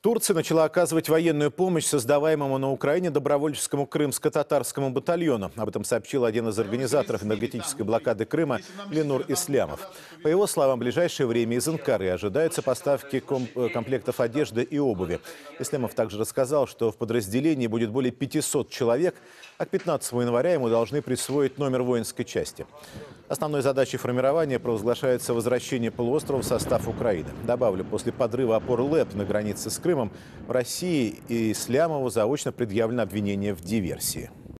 Турция начала оказывать военную помощь создаваемому на Украине добровольческому крымско-татарскому батальону. Об этом сообщил один из организаторов энергетической блокады Крыма Ленур Ислямов. По его словам, в ближайшее время из Анкары ожидаются поставки э, комплектов одежды и обуви. Ислямов также рассказал, что в подразделении будет более 500 человек, а к 15 января ему должны присвоить номер воинской части. Основной задачей формирования провозглашается возвращение полуострова в состав Украины. Добавлю, после подрыва опор ЛЭП на границе с Крымом в России и Слямову заочно предъявлено обвинение в диверсии.